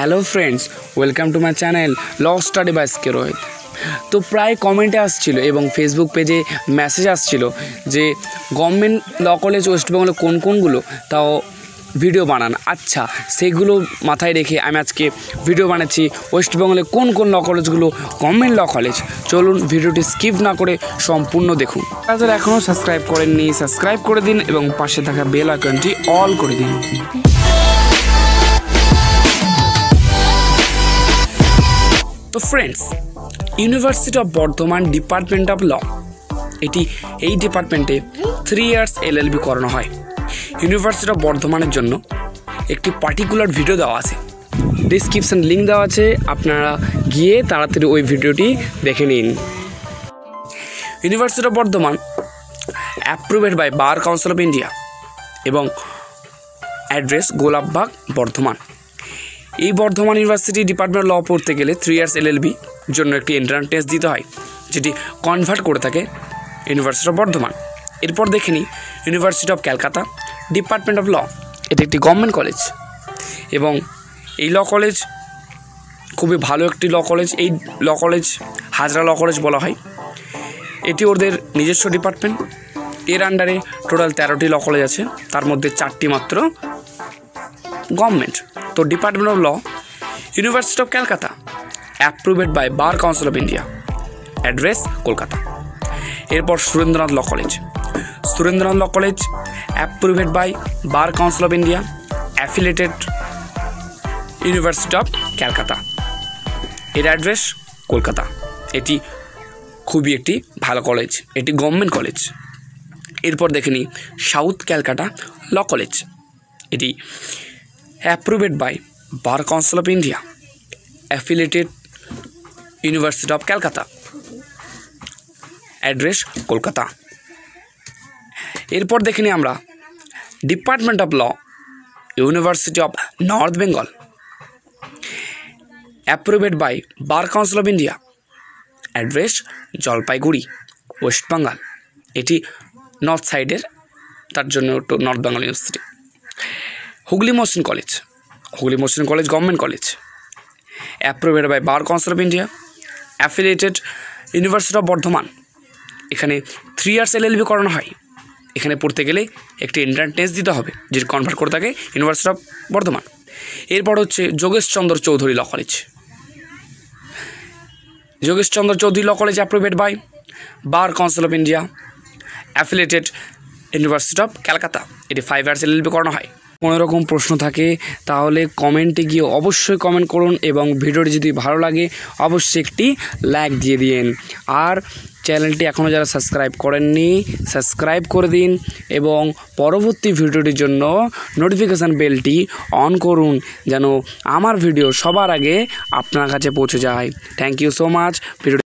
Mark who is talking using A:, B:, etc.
A: Hello friends, welcome to my channel law study by স্কে Rohit তো প্রায় কমেন্টে আসছিল এবং ফেসবুক পেজে মেসেজ আসছিল যে গভর্নমেন্ট ল কলেজ ওয়েস্টবেঙ্গলে কোন কোনগুলো? তাও ভিডিও বানান। আচ্ছা সেগুলো মাথায় রেখে আমি আজকে ভিডিও বানাচ্ছি ওয়েস্টবেঙ্গলে কোন কোন ল কলেজগুলো গভর্নমেন্ট ল কলেজ চলুন ভিডিওটি স্কিপ না করে সম্পূর্ণ দেখুন। যারা এখনও সাবস্ক্রাইব করেননি সাবস্ক্রাইব করে দিন এবং পাশে থাকা বেল আইকনটি অল করে দিন। তো friends university of Bardhaman department of law এটি এই ডিপার্টমেন্টে থ্রি ইয়ার্স এলএলবি করানো হয়। ইউনিভার্সিটি অফ বর্ধমানের জন্য একটি পার্টিকুলার ভিডিও দেওয়া আছে। ডিসক্রিপশন লিঙ্ক দেওয়া আছে, আপনারা গিয়ে তাড়াতাড়ি ওই ভিডিওটি দেখে নিন। University of Bardhaman approved by bar council of India এবং অ্যাড্রেস গোলাপবাগ বর্ধমান এই বর্ধমান ইউনিভার্সিটি ডিপার্টমেন্ট ল পড়তে গেলে থ্রি ইয়ার্স এলএলবি জন্য একটি এন্ট্রান্স টেস্ট দিতে হয়, যেটি কনভার্ট করে থাকে ইউনিভার্সিটি অফ বর্ধমান। এরপর দেখে নিই university of Calcutta department of law এটি একটি গভর্নমেন্ট কলেজ এবং এই ল কলেজ খুবই ভালো একটি ল কলেজ এই law college Hazra law college বলা হয়। এটি ওদের নিজস্ব ডিপার্টমেন্ট এর আন্ডারে টোটাল তেরোটি ল কলেজ আছে, তার মধ্যে চারটি মাত্র গভর্নমেন্ট তো department of law university of Calcutta approved by bar council of India address Kolkata এরপর Surendranath law college Surendranath law college approved by bar council of India affiliated university of Calcutta এর address Kolkata এটি খুবই একটি ভালো college এটি government college এরপর দেখে নিই সাউথ ক্যালকাটা ল কলেজ এটি approved by bar council of India affiliated university of Calcutta address Kolkata এরপর দেখে নিই আমরা department of law university of north Bengal approved by bar council of India address Jalpaiguri west Bengal এটি north সাইডের তার জন্য north Bengal university Hooghly Mohsin college. Hooghly Mohsin college government college. Approved by bar council of India affiliated university of Bardhaman এখানে three years LLB করানো হয়। এখানে পড়তে গেলে একটি এন্ট্রান্স টেস্ট দিতে হবে, যেটি কনভার্ট করে থাকে ইউনিভার্সিটি অফ বর্ধমান এরপর হচ্ছে Jogeshchandra Chaudhuri law college Jogeshchandra Chaudhuri law college approved by bar council of India affiliated university of Calcutta এটি ফাইভ ইয়ার্স এলএলবি করানো হয়। কোনো রকম প্রশ্ন থাকে, তাহলে কমেন্টে গিয়ে অবশ্যই কমেন্ট করুন এবং ভিডিওটি যদি ভালো লাগে, অবশ্যই একটি লাইক দিয়ে দিন আর চ্যানেলটি এখনও যারা সাবস্ক্রাইব করেননি, সাবস্ক্রাইব করে দিন এবং পরবর্তী ভিডিওটির জন্য নোটিফিকেশান বেলটি অন করুন, যেন আমার ভিডিও সবার আগে আপনার কাছে পৌঁছে যায়। Thank you so much video